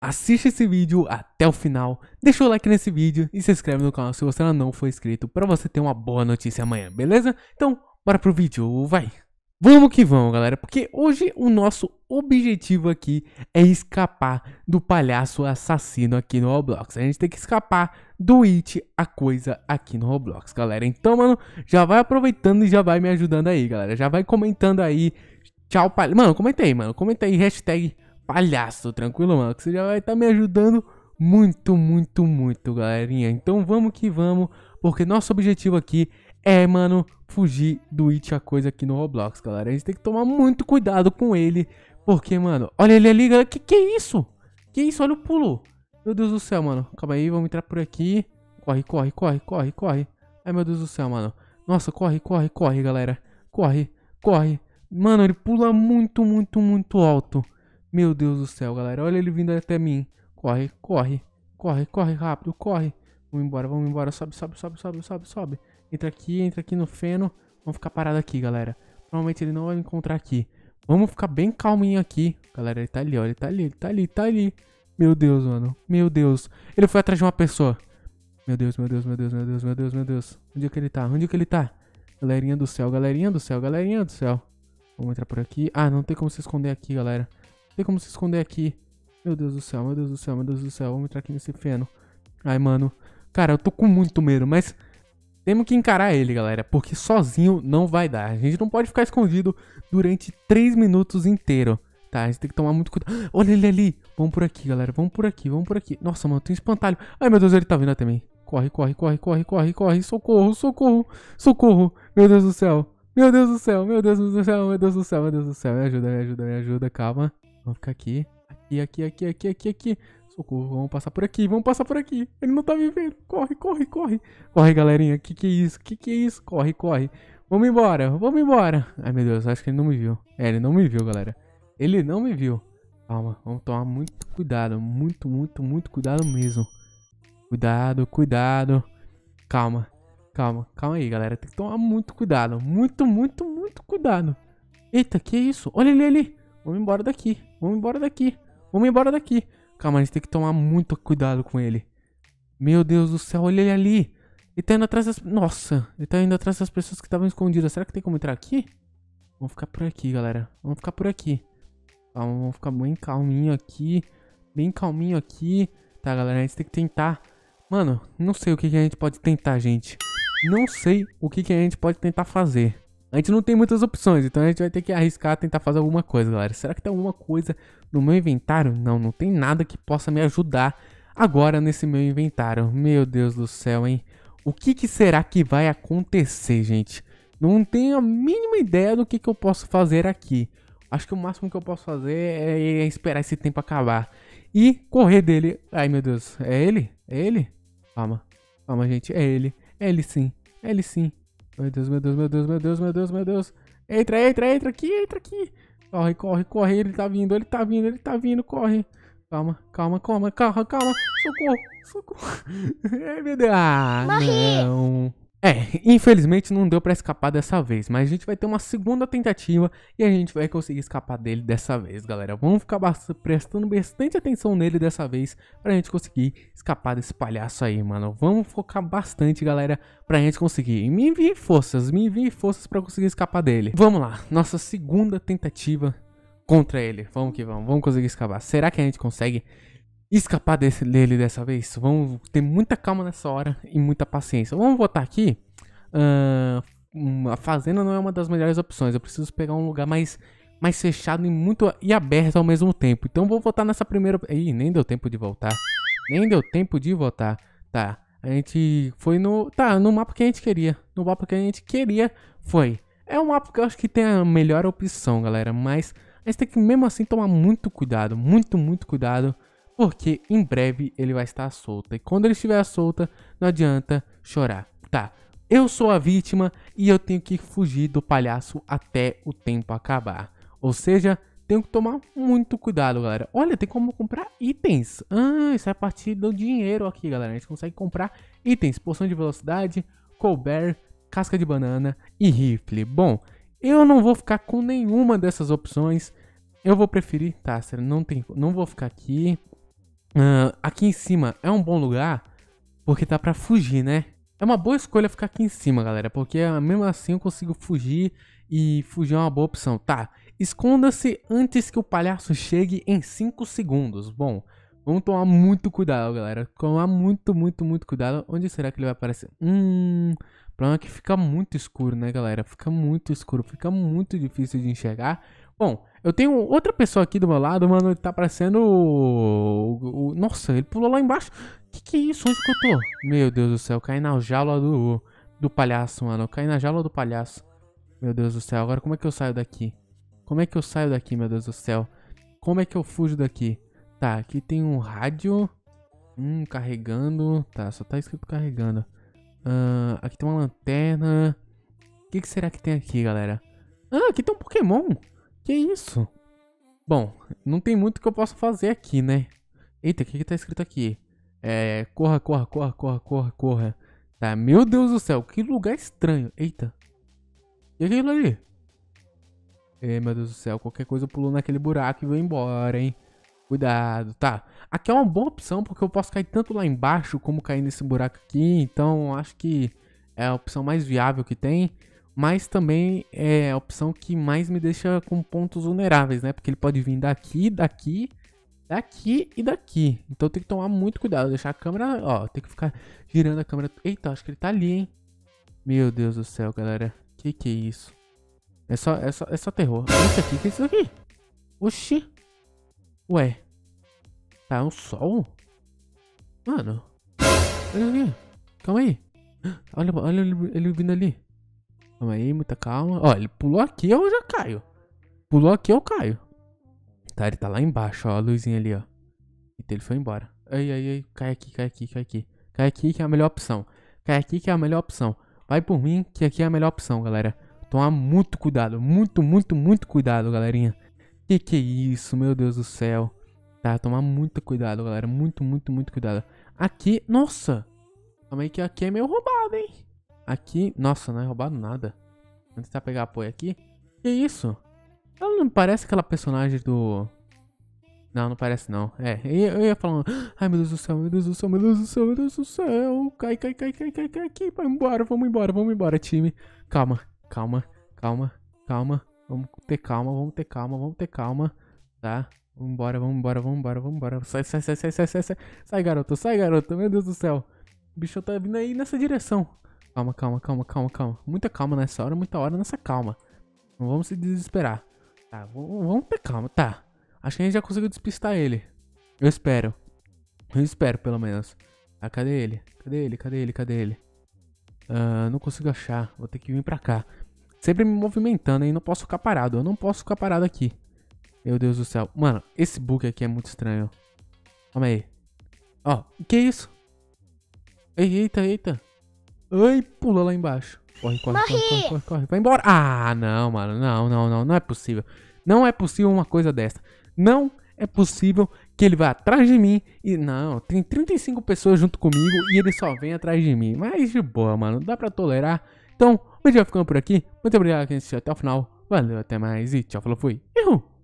assiste esse vídeo até o final, deixa o like nesse vídeo e se inscreve no canal se você ainda não for inscrito para você ter uma boa notícia amanhã, beleza? Então, bora pro vídeo, vai! Vamos que vamos, galera, porque hoje o nosso objetivo aqui é escapar do palhaço assassino aqui no Roblox. A gente tem que escapar do It, a coisa aqui no Roblox, galera. Então, mano, já vai aproveitando e já vai me ajudando aí, galera. Já vai comentando aí. Tchau, palhaço. Mano, comenta aí, mano. Comenta aí, hashtag palhaço, tranquilo, mano? Que você já vai estar tá me ajudando muito, muito, muito, galerinha. Então vamos que vamos, porque nosso objetivo aqui é, mano, fugir do It a coisa aqui no Roblox, galera. A gente tem que tomar muito cuidado com ele, porque, mano, olha ele ali, galera. Que que é isso? Que isso? Olha o pulo. Meu Deus do céu, mano. Calma aí, vamos entrar por aqui. Corre, corre, corre, corre, corre. Ai, meu Deus do céu, mano. Nossa, corre, corre, corre, galera. Corre, corre. Mano, ele pula muito, muito, muito alto. Meu Deus do céu, galera. Olha ele vindo até mim. Corre, corre. Corre, corre rápido, corre. Vamos embora, vamos embora. Sobe, sobe, sobe, sobe, sobe, sobe. Entra aqui, entra aqui no feno. Vamos ficar parado aqui, galera. Provavelmente ele não vai me encontrar aqui. Vamos ficar bem calminho aqui. Galera, ele tá ali, ó. Ele tá ali, ele tá ali, tá ali. Meu Deus, mano. Meu Deus. Ele foi atrás de uma pessoa. Meu Deus, meu Deus, meu Deus, meu Deus, meu Deus, meu Deus. Onde é que ele tá? Onde é que ele tá? Galerinha do céu, galerinha do céu, galerinha do céu. Vamos entrar por aqui. Ah, não tem como se esconder aqui, galera. Tem como se esconder aqui. Meu Deus do céu, meu Deus do céu, meu Deus do céu. Vamos entrar aqui nesse feno. Ai, mano. Cara, eu tô com muito medo, mas temos que encarar ele, galera, porque sozinho não vai dar. A gente não pode ficar escondido durante 3 minutos inteiro, tá? A gente tem que tomar muito cuidado. Olha ele ali. Vamos por aqui, galera. Vamos por aqui, vamos por aqui. Nossa, mano, tem um espantalho. Ai, meu Deus, ele tá vindo até mim. Corre, corre, corre, corre, corre, corre. Socorro, socorro, socorro. Meu Deus do céu. Meu Deus do céu, meu Deus do céu, meu Deus do céu, meu Deus do céu. Me ajuda, me ajuda, me ajuda, calma. Vamos ficar aqui. Aqui, aqui, aqui, aqui, aqui, aqui. Socorro, vamos passar por aqui, vamos passar por aqui. Ele não tá me vendo. Corre, corre, corre. Corre, galerinha. Que que é isso? Que que é isso? Corre, corre. Vamos embora, vamos embora. Ai, meu Deus, acho que ele não me viu. É, ele não me viu, galera. Ele não me viu. Calma, vamos tomar muito cuidado. Muito, muito, muito cuidado mesmo. Cuidado, cuidado. Calma, calma, calma aí, galera. Tem que tomar muito cuidado. Muito, muito, muito cuidado. Eita, que isso? Olha ele ali. Vamos embora daqui. Vamos embora daqui. Vamos embora daqui. Calma, a gente tem que tomar muito cuidado com ele. Meu Deus do céu, olha ele ali. Ele tá indo atrás das... Nossa, ele tá indo atrás das pessoas que estavam escondidas. Será que tem como entrar aqui? Vamos ficar por aqui, galera. Vamos ficar por aqui. Calma, vamos ficar bem calminho aqui. Bem calminho aqui. Tá, galera, a gente tem que tentar... Mano, não sei o que, que a gente pode tentar, gente. Não sei o que, que a gente pode tentar fazer. A gente não tem muitas opções, então a gente vai ter que arriscar tentar fazer alguma coisa, galera. Será que tem alguma coisa no meu inventário? Não, não tem nada que possa me ajudar agora nesse meu inventário. Meu Deus do céu, hein? O que, que será que vai acontecer, gente? Não tenho a mínima ideia do que, que eu posso fazer aqui. Acho que o máximo que eu posso fazer é, é esperar esse tempo acabar. E correr dele. Ai, meu Deus. É ele? É ele? Calma. Calma, gente. É ele. É ele sim. É ele sim. Meu Deus, meu Deus, meu Deus, meu Deus, meu Deus, meu Deus. Entra, entra, entra aqui, entra aqui. Corre, corre, corre. Ele tá vindo, ele tá vindo, ele tá vindo, corre. Calma, calma, calma, calma, calma. Socorro, socorro. Ai, meu Deus. Ah, Morri. não. É, infelizmente não deu para escapar dessa vez, mas a gente vai ter uma segunda tentativa e a gente vai conseguir escapar dele dessa vez, galera. Vamos ficar prestando bastante atenção nele dessa vez pra gente conseguir escapar desse palhaço aí, mano. Vamos focar bastante, galera, pra gente conseguir. Me envie forças, me envie forças pra conseguir escapar dele. Vamos lá, nossa segunda tentativa contra ele. Vamos que vamos, vamos conseguir escapar. Será que a gente consegue escapar desse, dele dessa vez. Vamos ter muita calma nessa hora e muita paciência. Vamos votar aqui. Uh, a fazenda não é uma das melhores opções. Eu preciso pegar um lugar mais, mais fechado e muito e aberto ao mesmo tempo. Então vou votar nessa primeira. Ih, nem deu tempo de voltar. Nem deu tempo de votar. Tá. A gente foi no. Tá, no mapa que a gente queria. No mapa que a gente queria foi. É um mapa que eu acho que tem a melhor opção, galera. Mas a gente tem que mesmo assim tomar muito cuidado. Muito, muito cuidado porque em breve ele vai estar solto. E quando ele estiver solta, não adianta chorar. Tá, eu sou a vítima e eu tenho que fugir do palhaço até o tempo acabar. Ou seja, tenho que tomar muito cuidado, galera. Olha, tem como comprar itens. Ah, isso é a partir do dinheiro aqui, galera. A gente consegue comprar itens. Poção de velocidade, Colbert, casca de banana e rifle. Bom, eu não vou ficar com nenhuma dessas opções. Eu vou preferir... Tá, não, tem, não vou ficar aqui. Uh, aqui em cima é um bom lugar porque dá pra fugir, né? É uma boa escolha ficar aqui em cima, galera, porque mesmo assim eu consigo fugir e fugir é uma boa opção. Tá, esconda-se antes que o palhaço chegue em 5 segundos. Bom, vamos tomar muito cuidado, galera. Tomar muito, muito, muito cuidado. Onde será que ele vai aparecer? Hum, o problema é que fica muito escuro, né, galera? Fica muito escuro, fica muito difícil de enxergar. Bom, eu tenho outra pessoa aqui do meu lado, mano, ele tá parecendo o, Nossa, ele pulou lá embaixo. Que que é isso? Onde que eu tô? Meu Deus do céu, caí na jaula do, do palhaço, mano. Eu caí na jaula do palhaço. Meu Deus do céu, agora como é que eu saio daqui? Como é que eu saio daqui, meu Deus do céu? Como é que eu fujo daqui? Tá, aqui tem um rádio. Hum, carregando. Tá, só tá escrito carregando. Uh, aqui tem uma lanterna. O que, que será que tem aqui, galera? Ah, aqui tem um Pokémon. Que isso? Bom, não tem muito que eu possa fazer aqui, né? Eita, o que que tá escrito aqui? É, corra, corra, corra, corra, corra, corra. Tá, meu Deus do céu, que lugar estranho. Eita. E aquilo ali? Ei, meu Deus do céu, qualquer coisa pulou naquele buraco e vou embora, hein? Cuidado, tá. Aqui é uma boa opção porque eu posso cair tanto lá embaixo como cair nesse buraco aqui. Então acho que é a opção mais viável que tem mas também é a opção que mais me deixa com pontos vulneráveis, né? Porque ele pode vir daqui, daqui, daqui e daqui. Então tem que tomar muito cuidado, deixar a câmera, ó, tem que ficar girando a câmera. Eita, acho que ele tá ali, hein? Meu Deus do céu, galera. Que que é isso? É só, é só, é só terror. Isso aqui, que é isso aqui? Oxi. Ué. Tá um sol? Mano. Olha aqui. Calma aí. Olha, olha ele, ele vindo ali. Calma aí, muita calma. Ó, ele pulou aqui, eu já caio. Pulou aqui, eu caio. Tá, ele tá lá embaixo, ó, a luzinha ali, ó. Então ele foi embora. Ai, ai, ai, cai aqui, cai aqui, cai aqui. Cai aqui que é a melhor opção. Cai aqui que é a melhor opção. Vai por mim que aqui é a melhor opção, galera. Tomar muito cuidado, muito, muito, muito cuidado, galerinha. Que que é isso, meu Deus do céu. Tá, tomar muito cuidado, galera. Muito, muito, muito cuidado. Aqui, nossa. Calma aí que aqui é meio roubado, hein. Aqui, nossa, não é roubado nada. Vamos tentar pegar apoio aqui. Que isso? Ela não parece aquela personagem do... Não, não parece não. É, eu ia falando... Ai, meu Deus do céu, meu Deus do céu, meu Deus do céu, meu Deus do céu. Cai, cai, cai, cai, cai, cai aqui. Vai embora, vamos embora, vamos embora, time. Calma, calma, calma, calma. Vamos ter calma, vamos ter calma, vamos ter calma. Tá? Vamos vamos vamos embora, vamos embora. Sai, sai, sai, sai, sai, sai, sai. Sai, garoto, sai, garoto. Meu Deus do céu. O bicho tá vindo aí nessa direção. Calma, calma, calma, calma, calma. Muita calma nessa hora, muita hora nessa calma. Não vamos se desesperar. Tá, vamos ter calma, tá. Acho que a gente já conseguiu despistar ele. Eu espero. Eu espero, pelo menos. Ah, cadê ele? Cadê ele? Cadê ele? Cadê ele? Uh, não consigo achar. Vou ter que vir pra cá. Sempre me movimentando, hein? Não posso ficar parado. Eu não posso ficar parado aqui. Meu Deus do céu. Mano, esse bug aqui é muito estranho. Calma aí. Ó, oh, que isso? Eita, eita. Ai, pula lá embaixo. Corre, corre, corre, corre, corre, corre, Vai embora. Ah, não, mano. Não, não, não. Não é possível. Não é possível uma coisa dessa. Não é possível que ele vá atrás de mim e. Não, tem 35 pessoas junto comigo e ele só vem atrás de mim. Mas de boa, mano. Dá pra tolerar. Então, o vídeo vai ficando por aqui. Muito obrigado quem assistiu até o final. Valeu, até mais e tchau, falou, fui. Uhul.